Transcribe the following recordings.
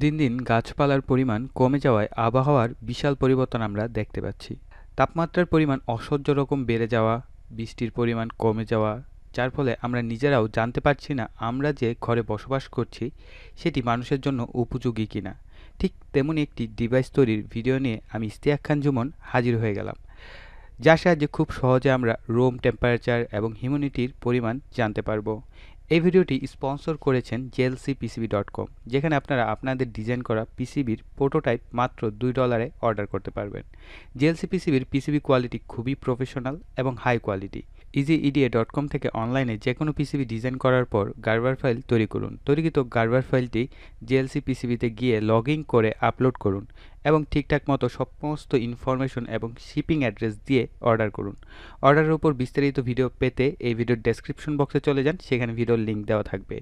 দিন দিন গাছপালার পরিমাণ কমে যাওয়ায় আবহাওয়ার বিশাল পরিবর্তন আমরা দেখতে পাচ্ছি। তাপমাত্রার পরিমাণ অসহ্য রকম বেড়ে যাওয়া, বৃষ্টির পরিমাণ কমে যাওয়া, যার ফলে আমরা নিজেরাও জানতে পারছি না আমরা যে ঘরে বসবাস করছি, সেটি মানুষের জন্য উপযোগী কিনা। ঠিক তেমনি একটি ডিভাইস তৈরির ভিডিও নিয়ে আমি ইস্তিয়াক খান জুমন হাজির হয়ে গেলাম। যার সাহায্যে খুব সহজে আমরা রুম টেম্পারেচার এবং হিউমিডিটির পরিমাণ জানতে পারব। এই ভিডিওটি স্পন্সর করেছেন জেএলসি পিসিবি ডট কম, যেখানে আপনারা আপনাদের ডিজাইন করা পিসিবির প্রোটোটাইপ মাত্র দুই ডলারে অর্ডার করতে পারবেন। জেএলসি পিসিবির পিসিবি কোয়ালিটি খুবই প্রফেশনাল এবং high quality. Easy EDA dot com থেকে অনলাইনে যে কোনো পিসিবি ডিজাইন করার পর গার্বার ফাইল তৈরি করুন। তৈরিকৃত গার্বার ফাইলটি জেএলসি পিসিবিতে গিয়ে লগ করে আপলোড করুন এবং ঠিকঠাক মতো সমস্ত ইনফরমেশন এবং শিপিং অ্যাড্রেস দিয়ে অর্ডার করুন। অর্ডারের উপর বিস্তারিত ভিডিও পেতে এই ভিডিওর ডেসক্রিপশন বক্সে চলে যান, সেখানে ভিডিওর লিঙ্ক দেওয়া থাকবে।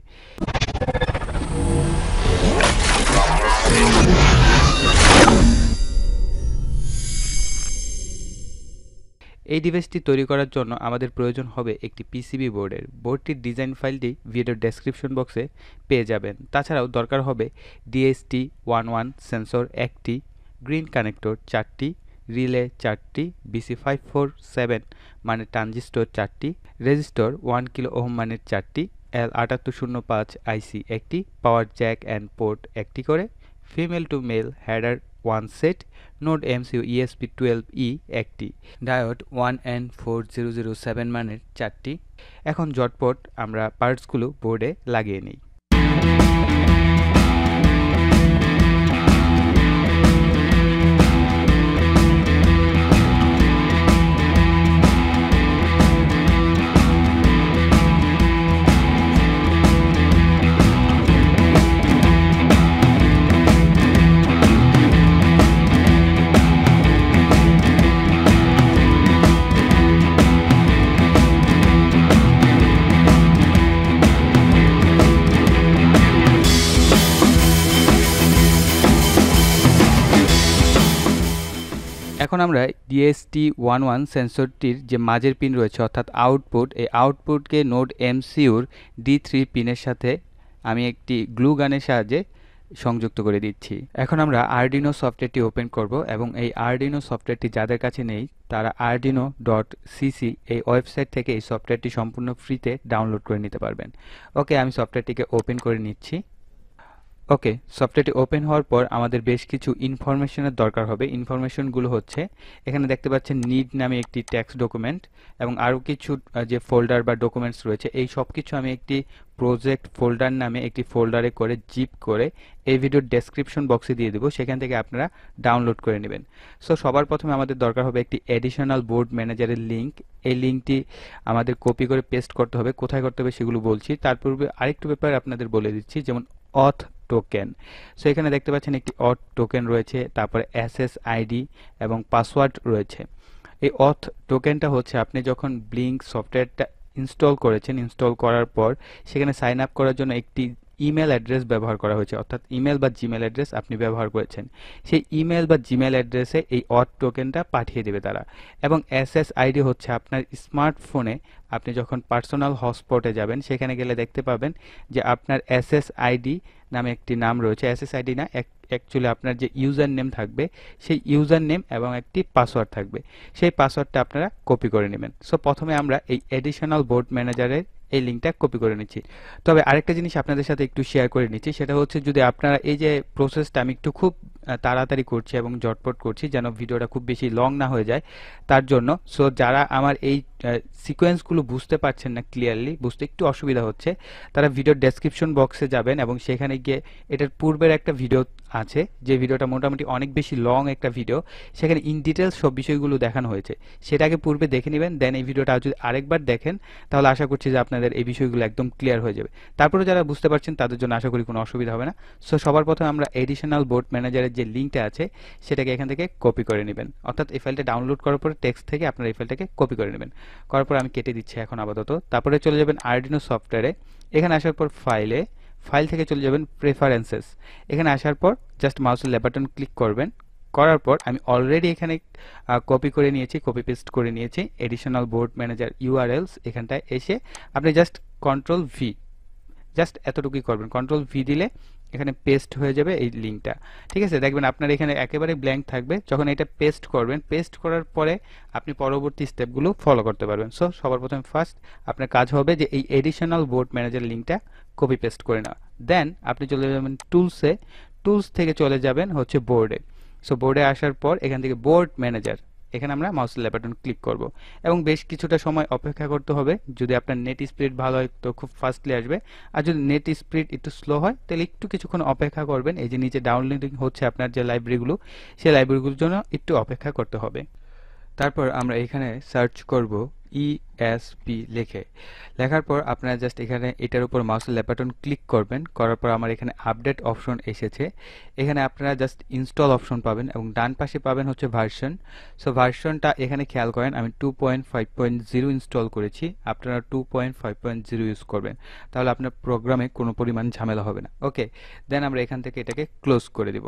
এই ডিভাইসটি তৈরি করার জন্য আমাদের প্রয়োজন হবে একটি পিসিবি বোর্ডের বোর্ডটির ডিজাইন ফাইলটি ভিডিওর ডেসক্রিপশন বক্সে পেয়ে যাবেন। তাছাড়াও দরকার হবে ডিএসটি ওয়ান ওয়ান সেন্সর একটি গ্রিন কানেক্টর চারটি, রিলে চারটি, বিসি ফাইভ ফোর সেভেন মানে ট্রানজিস্টর চারটি, রেজিস্টর ওয়ান কিলো ওহম মানের চারটি, এল আটাত্তর শূন্য পাঁচ আইসি একটি, পাওয়ার জ্যাক অ্যান্ড পোর্ট একটি করে, female to male header one set, node MCU ESP twelve E একটি, diode one N four zero zero seven মানের চারটি। এখন জটপট আমরা পার্টসগুলো বোর্ডে লাগিয়ে নিই। এখন আমরা ডিএসটি ওয়ান ওয়ান সেন্সরটির যে মাঝের পিন রয়েছে, অর্থাৎ আউটপুট এই আউটপুটকে নোড এমসিউর ডি থ্রি পিনের সাথে আমি একটি গ্লু গানের সাহায্যে সংযুক্ত করে দিচ্ছি। এখন আমরা আরডিনো সফটওয়্যারটি ওপেন করব এবং এই আরডিনো সফটওয়্যারটি যাদের কাছে নেই, তারা আরডিনো ডট সিসি এই ওয়েবসাইট থেকে এই সফটওয়্যারটি সম্পূর্ণ ফ্রিতে ডাউনলোড করে নিতে পারবেন। ওকে আমি সফটওয়্যারটিকে ওপেন করে নিচ্ছি। ওকে, সফটওয়্যারটি ওপেন হওয়ার পর আমাদের বেশ কিছু ইনফরমেশনের দরকার হবে। ইনফরমেশনগুলো হচ্ছে, এখানে দেখতে পাচ্ছেন নিড নামে একটি ট্যাক্স ডকুমেন্ট এবং আরও কিছু যে ফোল্ডার বা ডকুমেন্টস রয়েছে, এই সব কিছু আমি একটি প্রজেক্ট ফোল্ডার নামে একটি ফোল্ডারে করে জিপ করে এই ভিডিওর ডেসক্রিপশন বক্সে দিয়ে দেবো। সেখান থেকে আপনারা ডাউনলোড করে নেবেন। সো সবার প্রথমে আমাদের দরকার হবে একটি এডিশনাল বোর্ড ম্যানেজারের লিঙ্ক এই লিঙ্কটি আমাদের কপি করে পেস্ট করতে হবে। কোথায় করতে হবে সেগুলো বলছি। তার আরেকটু ব্যাপার আপনাদের বলে দিচ্ছি, যেমন অথ টোকেন সো এখানে দেখতে পাচ্ছেন একটি অথ টোকেন রয়েছে, তারপরে অ্যাসেস আইডি এবং পাসওয়ার্ড রয়েছে। এই অথ টোকেনটা হচ্ছে আপনি যখন ব্লিঙ্ক সফটওয়্যারটা ইনস্টল করেছেন ইনস্টল করার পর সেখানে সাইন আপ করার জন্য একটি ইমেল অ্যাড্রেস ব্যবহার করা হয়েছে, অর্থাৎ ইমেল বা জিমেল অ্যাড্রেস আপনি ব্যবহার করেছেন। সেই ইমেল বা জিমেল অ্যাড্রেসে এই অট টোকেনটা পাঠিয়ে দেবে তারা। এবং এসএস আইডি হচ্ছে আপনার স্মার্টফোনে আপনি যখন পার্সোনাল হটস্পটে যাবেন, সেখানে গেলে দেখতে পাবেন যে আপনার এসএস আইডি নামে একটি নাম রয়েছে। এসএস আইডি না অ্যাকচুয়ালি আপনার যে ইউজার নেম থাকবে, সেই ইউজার নেম এবং একটি পাসওয়ার্ড থাকবে। সেই পাসওয়ার্ডটা আপনারা কপি করে নেবেন। সো প্রথমে আমরা এই এডিশনাল বোর্ড ম্যানেজারের এই লিঙ্কটা কপি করে নিচ্ছি। তবে আরেকটা জিনিস আপনাদের সাথে একটু শেয়ার করে নিচ্ছি, সেটা হচ্ছে যদি আপনারা এই যে প্রসেসটা আমি একটু খুব তাড়াতাড়ি করছি এবং জটপট করছি যেন ভিডিওটা খুব বেশি লং না হয়ে যায়, তার জন্য সো যারা আমার এই সিকোয়েন্সগুলো বুঝতে পারছেন না ক্লিয়ারলি বুঝতে একটু অসুবিধা হচ্ছে। তারা ভিডিওর ডেসক্রিপশন বক্সে যাবেন এবং সেখানে গিয়ে এটার পূর্বের একটা ভিডিও আছে, যে ভিডিওটা মোটামুটি অনেক বেশি লং একটা ভিডিও সেখানে ইন ডিটেলস সব বিষয়গুলো দেখানো হয়েছে। সেটাকে পূর্বে দেখে নেবেন দেন এই ভিডিওটা যদি আরেকবার দেখেন, তাহলে আশা করছি যে আপনাদের এই বিষয়গুলো একদম ক্লিয়ার হয়ে যাবে। তারপরে যারা বুঝতে পারছেন, তাদের জন্য আশা করি কোনো অসুবিধা হবে না। সো সবার প্রথমে আমরা এডিশনাল বোর্ড ম্যানেজারের যে লিঙ্কটা আছে, সেটাকে এখান থেকে কপি করে নেবেন। অর্থাৎ এই ফাইলটা ডাউনলোড করার পরে টেক্সট থেকে আপনারা এই ফাইলটাকে কপি করে নেবেন। করার পর আমি কেটে দিচ্ছি এখন আপাতত। তারপরে চলে যাবেন আর্ডিনো সফটওয়্যারে এখানে আসার পর ফাইলে ফাইল থেকে চলে যাবেন প্রেফারেন্সেস এখানে আসার পর জাস্ট মাউসের লেবাটন ক্লিক করবেন। করার পর আমি অলরেডি এখানে কপি করে নিয়েছি কপি পেস্ট করে নিয়েছি। এডিশনাল বোর্ড ম্যানেজার ইউআরএলস এখানটায় এসে আপনি জাস্ট কন্ট্রোল ভি জাস্ট এতটুকুই করবেন। কন্ট্রোল ভি দিলে এখানে পেস্ট হয়ে যাবে এই লিঙ্কটা। ঠিক আছে? দেখবেন আপনার এখানে একেবারে ব্ল্যাঙ্ক থাকবে। যখন এটা পেস্ট করবেন পেস্ট করার পরে আপনি পরবর্তী স্টেপগুলো ফলো করতে পারবেন। সো সবার প্রথমে ফার্স্ট আপনার কাজ হবে যে এই এডিশনাল বোর্ড ম্যানেজার লিঙ্কটা কপি পেস্ট করে নেওয়া। দেন আপনি চলে যাবেন টুলসে টুলস থেকে চলে যাবেন হচ্ছে বোর্ডে সো বোর্ডে আসার পর এখান থেকে বোর্ড ম্যানেজার এখানে আমরা মাউসের বাটন ক্লিক করব এবং বেশ কিছুটা সময় অপেক্ষা করতে হবে। যদি আপনার নেট স্পিড ভালো হয়, তো খুব ফাস্টলি আসবে। আর যদি নেট স্পিড একটু স্লো হয়, তাহলে একটু কিছুক্ষণ অপেক্ষা করবেন। এই যে নিচে ডাউনলোডিং হচ্ছে আপনার যে লাইব্রেরিগুলো, সেই লাইব্রেরিগুলোর জন্য একটু অপেক্ষা করতে হবে। তারপর আমরা এখানে সার্চ করব ইএসপি লিখে। লেখার পর আপনারা জাস্ট এখানে এটার উপর মাউসের ল্যাপাটন ক্লিক করবেন। করার পর আমার এখানে আপডেট অপশন এসেছে। এখানে আপনারা জাস্ট ইনস্টল অপশন পাবেন এবং ডান পাশে পাবেন হচ্ছে ভার্সন সো ভার্সনটা এখানে খেয়াল করেন, আমি two point five point zero install করেছি। আপনারা two point five point zero use করবেন। তাহলে আপনার প্রোগ্রামে কোনো পরিমাণ ঝামেলা হবে না। ওকে দেন আমরা এখান থেকে এটাকে ক্লোজ করে দিব।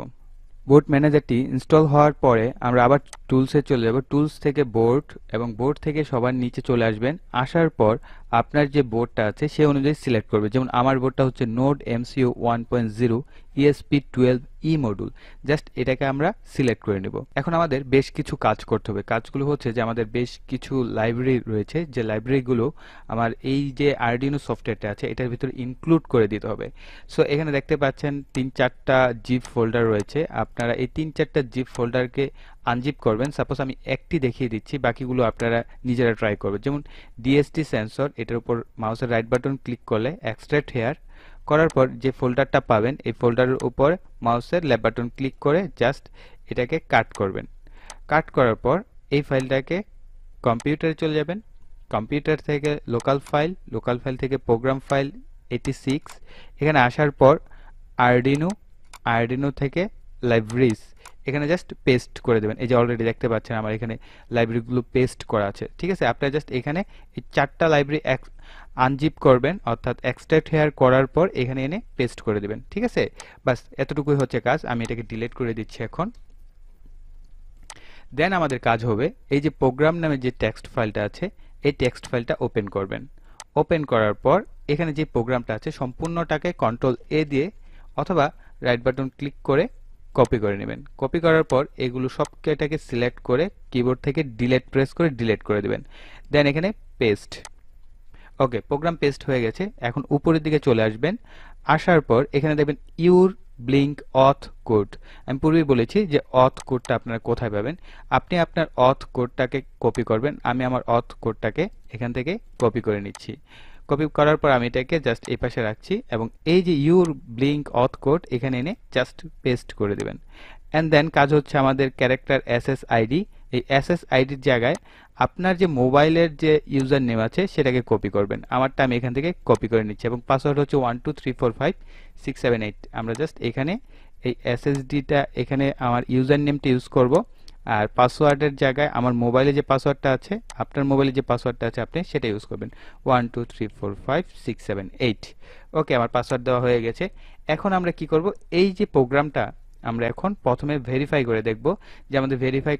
বোর্ড ম্যানেজারটি ইনস্টল হওয়ার পরে আমরা আবার টুলসে চলে যাব। টুলস থেকে বোর্ড এবং বোর্ড থেকে সবার নিচে চলে আসবেন। আসার পর আপনার যে বোর্ডটা আছে, সে অনুযায়ী সিলেক্ট করবে। যেমন আমার বোর্ডটা হচ্ছে node MCU one point zero ESP twelve E module just এটাকে আমরা সিলেক্ট করে নেব। এখন আমাদের বেশ কিছু কাজ করতে হবে। কাজগুলো হচ্ছে যে আমাদের বেশ কিছু লাইব্রেরি রয়েছে। যে লাইব্রেরিগুলো আমার এই যে আরডিনো সফটওয়্যারটা আছে, এটার ভিতরে ইনক্লুড করে দিতে হবে। সো এখানে দেখতে পাচ্ছেন তিন চারটা জিপ ফোল্ডার রয়েছে। আপনারা এই তিন চারটা জিপ ফোল্ডারকে আনজিপ করবেন। সাপোজ আমি একটি দেখিয়ে দিচ্ছি, বাকিগুলো আপনারা নিজেরা ট্রাই করবেন। যেমন ডিএসটি সেন্সর এটার উপর মাউসের রাইট বাটন ক্লিক করলে এক্সট্রাক্ট হেয়ার করার পর যে ফোল্ডারটা পাবেন, এই ফোল্ডারের উপর মাউসের ল্যাব বাটন ক্লিক করে জাস্ট এটাকে কাট করবেন। কাট করার পর এই ফাইলটাকে কম্পিউটারে চলে যাবেন। কম্পিউটার থেকে লোকাল ফাইল লোকাল ফাইল থেকে প্রোগ্রাম ফাইল এইটি সিক্স এখানে আসার পর আরডিনো আরডিনো থেকে লাইব্রেরিজ এখানে জাস্ট পেস্ট করে দেবেন। এই যে অলরেডি দেখতে পাচ্ছেন আমার এখানে লাইব্রেরিগুলো পেস্ট করা আছে। ঠিক আছে? আপনারা জাস্ট এখানে এই চারটা লাইব্রেরি এক আনজিপ করবেন, অর্থাৎ এক্সট্রাক্ট হেয়ার করার পর এখানে এনে পেস্ট করে দেবেন। ঠিক আছে? বাস, এতটুকুই হচ্ছে কাজ। আমি এটাকে ডিলিট করে দিচ্ছি এখন। দেন আমাদের কাজ হবে, এই যে প্রোগ্রাম নামে যে টেক্সট ফাইলটা আছে, এই টেক্সট ফাইলটা ওপেন করবেন। ওপেন করার পর এখানে যে প্রোগ্রামটা আছে, সম্পূর্ণটাকে কন্ট্রোল এ দিয়ে অথবা রাইট বাটন ক্লিক করে কপি করে নেবেন। কপি করার পর এগুলো সবকেটাকে সিলেক্ট করে কিবোর্ড থেকে ডিলেট প্রেস করে ডিলেট করে দেবেন। দেন এখানে পেস্ট ওকে প্রোগ্রাম পেস্ট হয়ে গেছে। এখন উপরের দিকে চলে আসবেন। আসার পর এখানে দেখবেন ইউর ব্লিঙ্ক অথ কোড আমি পূর্বেই বলেছি যে অথ কোডটা আপনারা কোথায় পাবেন। আপনি আপনার অথ কোডটাকে কপি করবেন। আমি আমার অথ কোডটাকে এখান থেকে কপি করে নিচ্ছি। কপি করার পর আমি এটাকে জাস্ট এই পাশে রাখছি এবং এই যে ইউর ব্লিঙ্ক অথ কোড এখানে এনে জাস্ট পেস্ট করে দেবেন। অ্যান্ড দেন কাজ হচ্ছে আমাদের ক্যারেক্টার এস এস আইডি এই এস এস আইডির জায়গায় আপনার যে মোবাইলের যে ইউজার নেম আছে সেটাকে কপি করবেন। আমারটা আমি এখান থেকে কপি করে নিচ্ছি এবং পাসওয়ার্ড হচ্ছে one two three four five six seven eight আমরা জাস্ট এখানে এই এসএসডিটা এখানে আমার ইউজার নেমটা ইউজ করব। আর পাসওয়ার্ডের জায়গায় আমার মোবাইলে যে পাসওয়ার্ডটা আছে, আপনার মোবাইলে যে পাসওয়ার্ডটা আছে আপনি সেটা ইউজ করবেন। One two three four five six seven eight okay আমার পাসওয়ার্ড দেওয়া হয়ে গেছে। এখন আমরা কি করব? এই যে প্রোগ্রামটা আমরা এখন প্রথমে ভেরিফাই করে দেখব যে আমাদের ভেরিফাই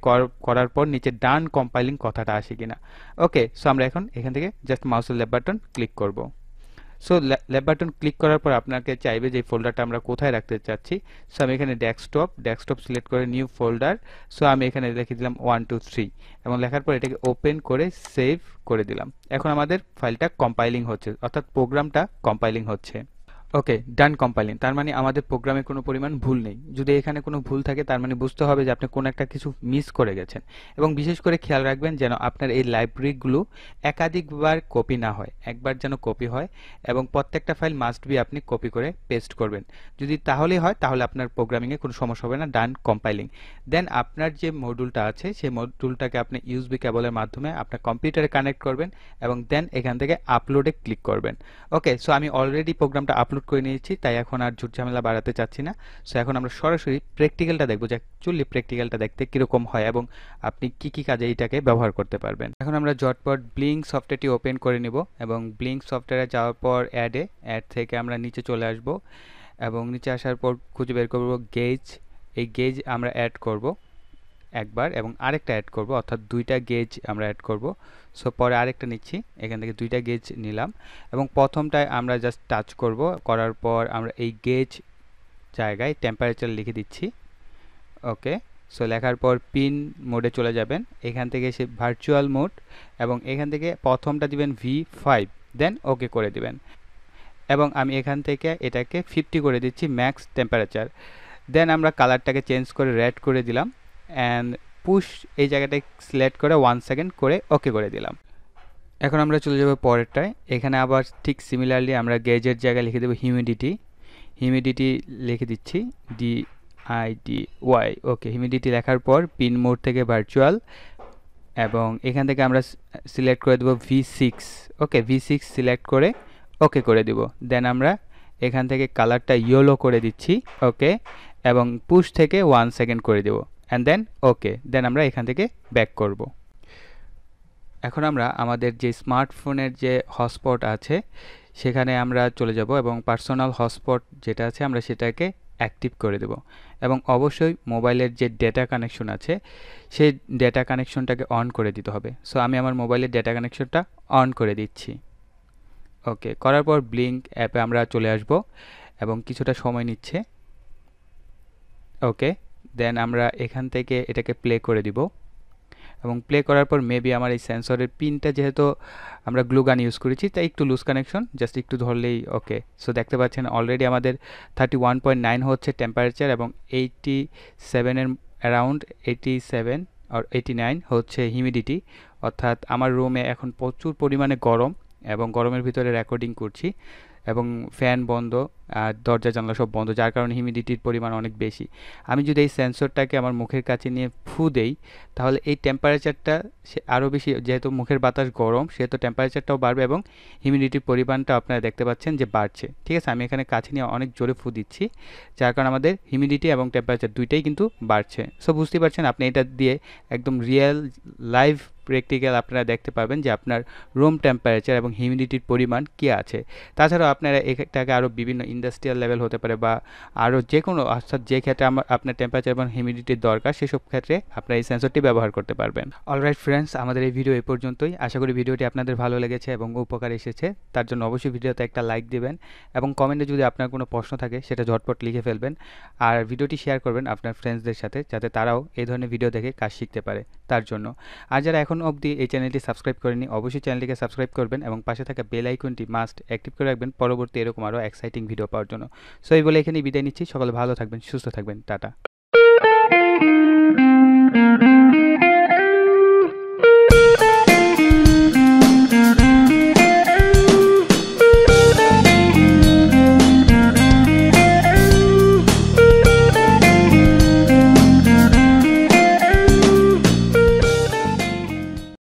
করার পর নিচে ডান কম্পাইলিং কথাটা আসে কিনা। ওকে সো আমরা এখন এখান থেকে জাস্ট মাউসের লেফট বাটন ক্লিক করব। সো লেফট বাটন ক্লিক করার পর আপনাকে চাইবে যে ফোল্ডারটা আমরা কোথায় রাখতে চাচ্ছি। সো আমি এখানে ডেস্কটপ ডেস্কটপ সিলেক্ট করে নিউ ফোল্ডার সো আমি এখানে লিখে দিলাম ওয়ান টু থ্রি এবং লেখার পর এটাকে ওপেন করে সেভ করে দিলাম। এখন আমাদের ফাইলটা কম্পাইলিং হচ্ছে, অর্থাৎ প্রোগ্রামটা কম্পাইলিং হচ্ছে। ওকে ডান কম্পাইলিং তার মানে আমাদের প্রোগ্রামে কোনো পরিমাণ ভুল নেই। যদি এখানে কোনো ভুল থাকে, তার মানে বুঝতে হবে যে আপনি কোনো একটা কিছু মিস করে গেছেন। এবং বিশেষ করে খেয়াল রাখবেন যেন আপনার এই লাইব্রেরিগুলো একাধিকবার কপি না হয়, একবার যেন কপি হয় এবং প্রত্যেকটা ফাইল মাস্ট বি আপনি কপি করে পেস্ট করবেন। যদি তাহলেই হয়, তাহলে আপনার প্রোগ্রামিংয়ে কোনো সমস্যা হবে না ডান কম্পাইলিং দেন আপনার যে মডিউলটা আছে, সেই মডিউলটাকে আপনি ইউএসবি কেবলের মাধ্যমে আপনার কম্পিউটারে কানেক্ট করবেন এবং দেন এখান থেকে আপলোডে ক্লিক করবেন। ওকে সো আমি অলরেডি প্রোগ্রামটা আপলোড ডাউনলোড করে নিয়েছি, তাই এখন আর ঝুট ঝামেলা বাড়াতে চাচ্ছি না। সো এখন আমরা সরাসরি প্র্যাকটিক্যালটা দেখব, যে অ্যাকচুয়ালি প্র্যাকটিক্যালটা দেখতে কীরকম হয় এবং আপনি কি কি কাজে এইটাকে ব্যবহার করতে পারবেন। এখন আমরা জটপট ব্লিঙ্ক সফটওয়্যারটি ওপেন করে নিব এবং ব্লিঙ্ক সফটওয়্যারে যাওয়ার পর অ্যাডে অ্যাড থেকে আমরা নিচে চলে আসব এবং নিচে আসার পর খুঁজে বের করব গেজ এই গেজ আমরা অ্যাড করব। একবার এবং আরেকটা অ্যাড করব, অর্থাৎ দুইটা গেজ আমরা অ্যাড করব। সো পরে আরেকটা নিচ্ছি, এখান থেকে দুইটা গেজ নিলাম এবং প্রথমটায় আমরা জাস্ট টাচ করব, করার পর আমরা এই গেজ জায়গায় টেম্পারেচার লিখে দিচ্ছি। ওকে সো লেখার পর পিন মোডে চলে যাবেন, এখান থেকে সে ভার্চুয়াল মোড এবং এখান থেকে প্রথমটা দিবেন ভি ফাইভ দেন ওকে করে দিবেন। এবং আমি এখান থেকে এটাকে ফিফটি করে দিচ্ছি ম্যাক্স টেম্পারেচার দেন আমরা কালারটাকে চেঞ্জ করে রেড করে দিলাম। অ্যান্ড পুশ এই জায়গাটায় সিলেক্ট করে ওয়ান সেকেন্ড করে ওকে করে দিলাম। এখন আমরা চলে যাব পরেরটায়। এখানে আবার ঠিক সিমিলারলি আমরা গেজের জায়গায় লিখে দেবো হিউমিডিটি হিউমিডিটি লিখে দিচ্ছি D I D Y okay humidity লেখার পর পিন মোড থেকে ভার্চুয়াল এবং এখান থেকে আমরা সিলেক্ট করে দেবো V six okay V six select করে ওকে করে দিব। দেন আমরা এখান থেকে কালারটা ইয়েলো করে দিচ্ছি। ওকে এবং পুশ থেকে ওয়ান সেকেন্ড করে দেব। অ্যান্ড দেন ওকে দেন আমরা এখান থেকে ব্যাক করব। এখন আমরা আমাদের যে স্মার্টফোনের যে হটস্পট আছে, সেখানে আমরা চলে যাব এবং পার্সোনাল হটস্পট যেটা আছে, আমরা সেটাকে অ্যাক্টিভ করে দেব। এবং অবশ্যই মোবাইলের যে ডেটা কানেকশন আছে, সেই ডেটা কানেকশনটাকে অন করে দিতে হবে। সো আমি আমার মোবাইলের ডেটা কানেকশনটা অন করে দিচ্ছি। ওকে করার পর ব্লিঙ্ক অ্যাপে আমরা চলে আসব এবং কিছুটা সময় নিচ্ছে। ওকে দেন আমরা এখান থেকে এটাকে প্লে করে দিব। এবং প্লে করার পর মেবি আমার এই সেন্সরের পিনটা যেহেতু আমরা গ্লু গান ইউজ করেছি, তাই একটু লুজ কানেকশন জাস্ট একটু ধরলেই ওকে সো দেখতে পাচ্ছেন অলরেডি আমাদের থার্টি ওয়ান পয়েন্ট নাইন হচ্ছে টেম্পারেচার এবং এইটি সেভেনের অ্যারাউন্ড এইটি সেভেন আর এইটি নাইন হচ্ছে হিউমিডিটি অর্থাৎ আমার রুমে এখন প্রচুর পরিমাণে গরম এবং গরমের ভিতরে রেকর্ডিং করছি এবং ফ্যান বন্ধ। আর দরজা জানলা সব বন্ধ, যার কারণে হিউমিডিটির পরিমাণ অনেক বেশি। আমি যদি এই সেন্সরটাকে আমার মুখের কাছে নিয়ে ফু দেই, তাহলে এই টেম্পারেচারটা সে আরও বেশি, যেহেতু মুখের বাতাস গরম, সেহেতু টেম্পারেচারটাও বাড়বে এবং হিউমিডিটির পরিমাণটা আপনারা দেখতে পাচ্ছেন যে বাড়ছে। ঠিক আছে, আমি এখানে কাছে নিয়ে অনেক জোরে ফু দিচ্ছি, যার কারণে আমাদের হিউমিডিটি এবং টেম্পারেচার দুইটাই কিন্তু বাড়ছে। সো বুঝতেই পারছেন, আপনি এটা দিয়ে একদম রিয়েল লাইভ প্র্যাকটিক্যাল আপনারা দেখতে পাবেন যে আপনার রুম টেম্পারেচার এবং হিউমিডিটির পরিমাণ কী আছে। তাছাড়াও আপনারা এটাকে আরও বিভিন্ন ইন্ডাস্ট্রিয়াল লেভেল হতে পারে বা আরও যে কোনো, অর্থাৎ যে ক্ষেত্রে আমার, আপনার টেম্পারেচার এবং হিউমিডিটির দরকার, সেসব ক্ষেত্রে আপনারা এই সেন্সরটি ব্যবহার করতে পারবেন। অলরাইট ফ্রেন্ডস আমাদের এই ভিডিও এই পর্যন্তই। আশা করি ভিডিওটি আপনাদের ভালো লেগেছে এবং উপকার এসেছে। তার জন্য অবশ্যই ভিডিওতে একটা লাইক দিবেন এবং কমেন্টে যদি আপনার কোনো প্রশ্ন থাকে, সেটা ঝটপট লিখে ফেলবেন। আর ভিডিওটি শেয়ার করবেন আপনার ফ্রেন্ডসদের সাথে, যাতে তারাও এই ধরনের ভিডিও দেখে কাজ শিখতে পারে তার জন্য। আর যারা এখন অবধি এই চ্যানেলটি সাবস্ক্রাইব করেনি অবশ্যই চ্যানেলটিকে সাবস্ক্রাইব করবেন এবং পাশে থাকা বেল আইকনটি মাস্ট অ্যাক্টিভ করে রাখবেন। পরবর্তী এরকম আরও এক্সাইটিং ভিডিও পাওয়ার জন্য। সো এই বলে এখানেই বিদায় নিচ্ছি। সকলে ভালো থাকবেন, সুস্থ থাকবেন। টাটা।